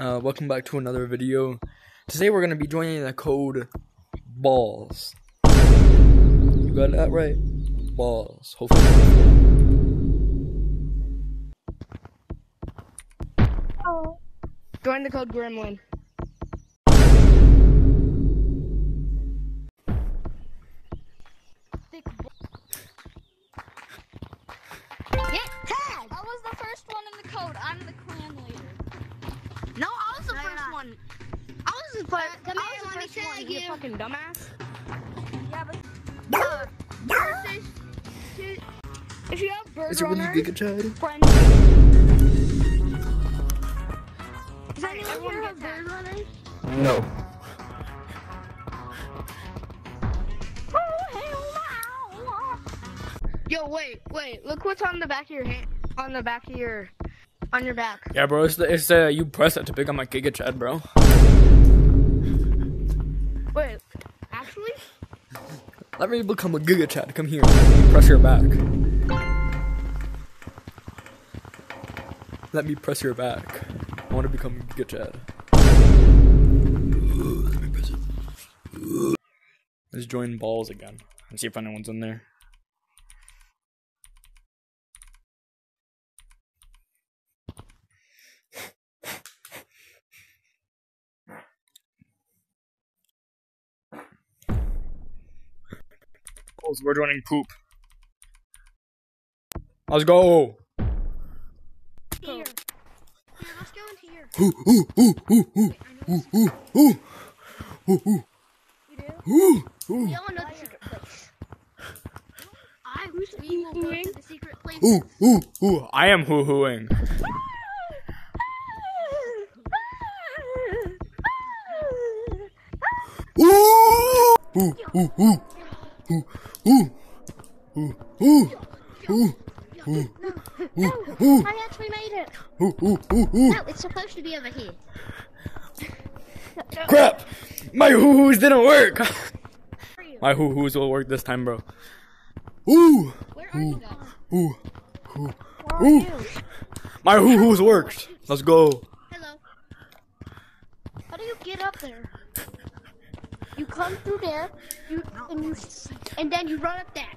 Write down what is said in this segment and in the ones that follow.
Uh, welcome back to another video. Today we're gonna be joining the code balls. You got that right? Balls. Hopefully. Join the code Gremlin. If you have bird Is it really runners, Giga Chad? friends. Does anyone here get have bird tagged. runners? No. Yo, wait, wait. Look what's on the back of your hand. On the back of your, on your back. Yeah, bro. It's the, it's uh, you press it to pick up my Giga Chad, bro. Wait, actually? Let me become a Giga Chad. Come here. Let press your back. Let me press your back. I want to become Giga Chad. Let me press it. Let's join balls again and see if anyone's in there. We're joining poop. Let's go. here. Here, let's go in here. Ooh, ooh, ooh, ooh, ooh, ooh, ooh, ooh, ooh, ooh, ooh, ooh, We all know the secret place. I go hoo-hooing? to the secret place. ooh, ooh, ooh. I am hoo hooing. Ooh, Ooh, ooh, ooh, ooh, ooh, ooh, ooh, ooh, ooh, ooh, ooh, I actually made it. ooh, ooh, ooh, ooh. No, it's supposed to be over here. Crap! My hoo hoos didn't work. My hoo hoos will work this time, bro. Ooh, Where are you guys? ooh, ooh, ooh. My hoo hoos worked. Let's go. Hello. How do you get up there? You come through there, you and you and then you run up that.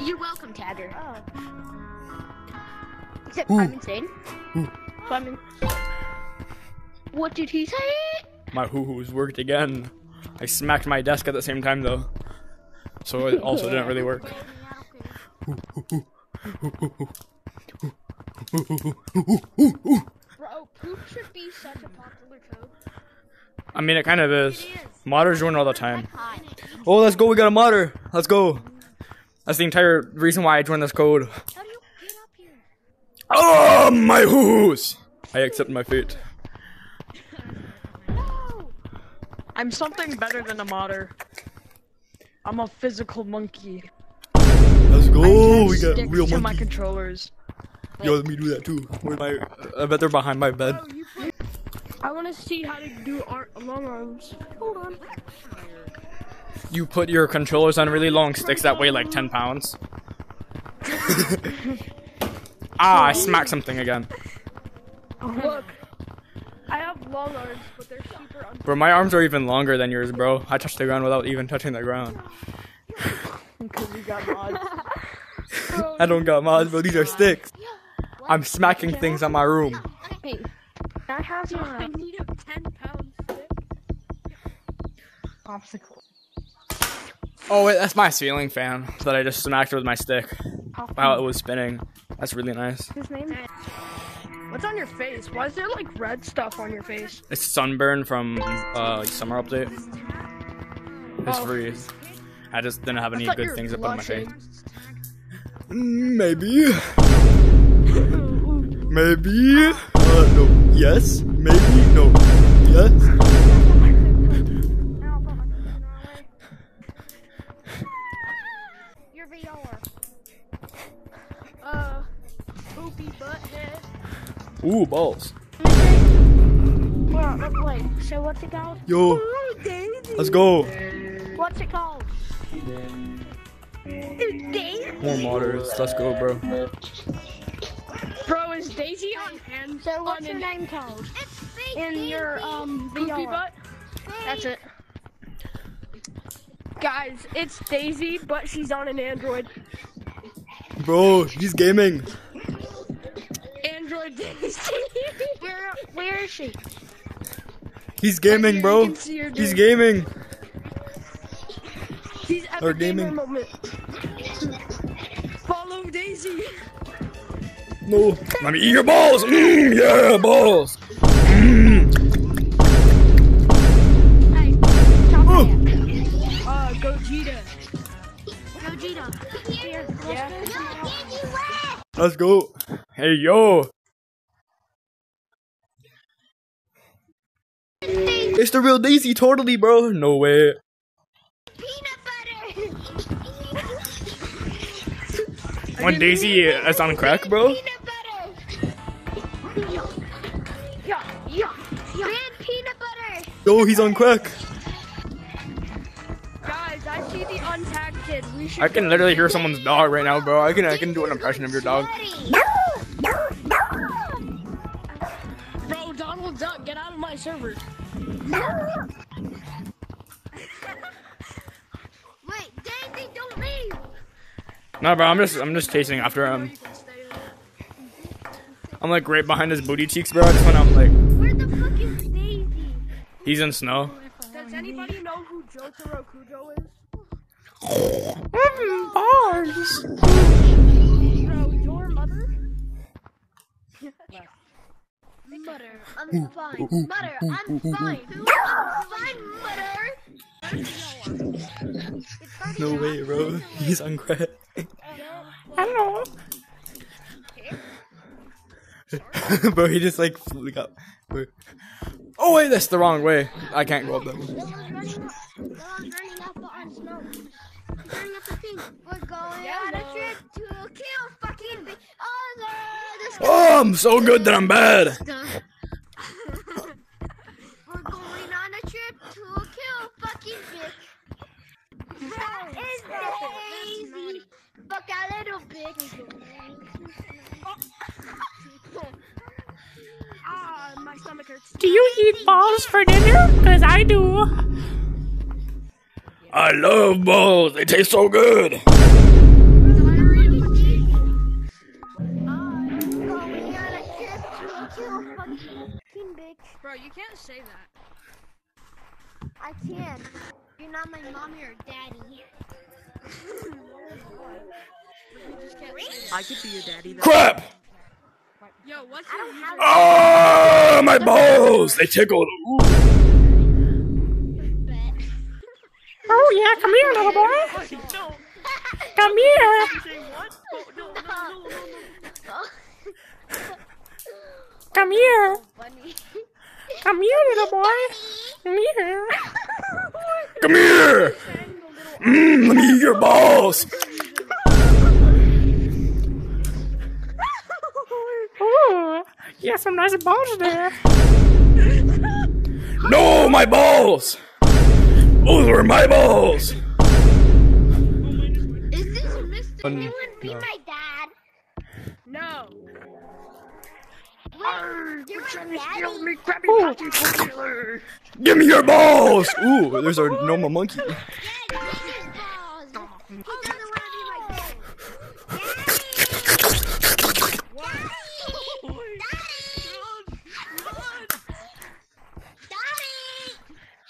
You're welcome, Tagger. Except Ooh. I'm insane. Ooh. So I'm in- What did he say? My hoo hoos worked again. I smacked my desk at the same time though. So it also didn't really work. Bro, poop should be such a popular code. I mean, it kind of is. Modders join all the time. Oh, let's go. We got a modder. Let's go. That's the entire reason why I joined this code. How do you get up here? Oh, my hoo hoos. I accept my fate. No! I'm something better than a modder. I'm a physical monkey. Let's go. Oh, We got sticks real to my controllers. Yo, let me do that too. Where my? Uh, I bet they're behind my bed. I want to see how to do art long arms. Hold on. You put your controllers on really long sticks that weigh like 10 pounds. ah, I smacked something again. Look, I have long arms, but they're super un- Bro, my arms are even longer than yours, bro. I touched the ground without even touching the ground. because you got mods. I don't got mods, bro. These are sticks. I'm smacking things on my room. Hey, I have your I need a 10 pound stick. popsicle. Oh, wait, that's my ceiling fan that I just smacked with my stick while it was spinning. That's really nice. His name? What's on your face? Why is there like red stuff on your face? It's sunburn from uh summer update. It's Oh. free. I just didn't have any good things to put on my face. Maybe. Maybe. Uh, no. Yes. Maybe. No. Yes. Ooh, balls. Well, wait. So what's it called? Yo, let's go. What's it called? More modders. Let's go, bro. Bro, is Daisy on hand? So what's your an- name called? Is in your um Poopy butt. That's it. Guys, it's Daisy, but she's on an Android. Bro, she's gaming. Android Daisy. Where where is she? He's gaming, You bro. can see her, He's gaming. He's at Or the gamer gaming. moment. Follow Daisy. No. Let me eat your balls. Mm, yeah, balls. Mm. Hey, chop Oh. that. Uh, Gogeta. Gogeta. Here, Yeah. let's go. Let's go. Hey, yo. It's the real Daisy, totally, bro. No way. Peanut butter. When Daisy is on crack, bro. Peanut butter. Yeah, yeah, yeah. Man, peanut butter. Yo, he's on crack. Guys, I see the untagged kid. We should. I can literally hear someone's dog right now, bro. I can I can do an impression of your dog. No, bro. I'm just I'm just chasing after him. I'm like right behind his booty cheeks, bro. Just when I'm like, Where the fuck is Daisy? he's in snow. Does anybody know who Jotaro Kujo is? Bars. Bro, your mother? Mutter, I'm fine. Mutter, I'm fine. I'm fine, Mutter. No way, bro. He's on crack. Hello. bro, he just like flew up. Oh wait, that's the wrong way. I can't go up that way. Dylan's running up. Dylan's running up on snow. He's running up the thing. Oh, We're going on a trip to kill fucking big other. Oh, I'm so good that I'm bad. We're going on a trip to kill fucking big. That is Daisy. Fuck a little bit. Ah, my stomach hurts. Do you eat balls for dinner? Cause I do. I love balls. They taste so good. Going on a trip to kill fucking big. Bro, you can't say that. I can. You're not my mommy or daddy. I could be your daddy. Though. Crap! Yo, what's I don't have Oh, my balls! They tickle. Ooh. Oh yeah, come here, little boy. no. Come here. Come here. Come here, little boy. Come here. Come here. Mm, let me eat your balls. You have some nice balls there. No, my balls. Those were my balls. Is this Mr. Um, you be no. my dad? No. Wait, you're my daddy? me, Krabby Patty Popular. Give me your balls. Ooh, there's a normal monkey. Yeah, give me his balls. He doesn't want to be my dad. Daddy!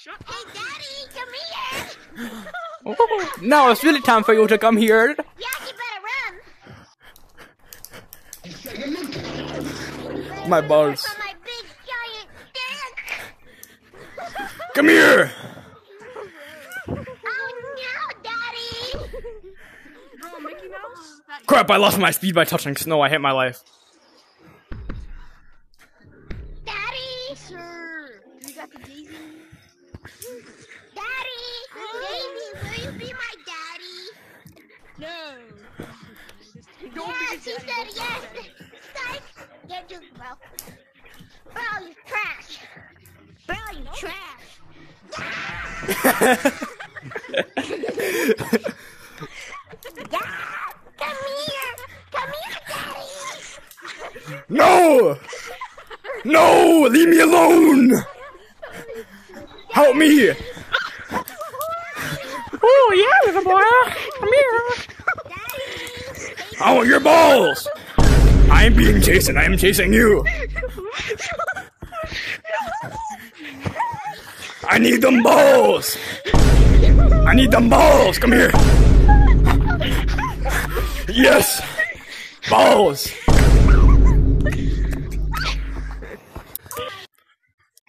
Daddy! Hey, Daddy, come here! Oh, now it's really time for you to come here. Yeah, you better run. My balls. My big giant dick. Come here. Oh no, Daddy! Bro, Mickey Mouse? That Crap, I lost my speed by touching snow. I hate my life. Yeah, just bro. Bro, you trash! Bro, you trash! Dad! Come here! Come here, Daddy! No. No, leave me alone. Help me. Oh, yeah, little boy. Come here. I want your balls. I am being chased and I am chasing you. I need them balls. I need them balls. Come here. Yes. Balls.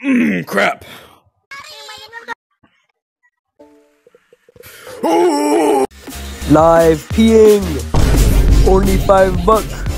Mmm, crap. Ooh. Live peeing. Only five bucks.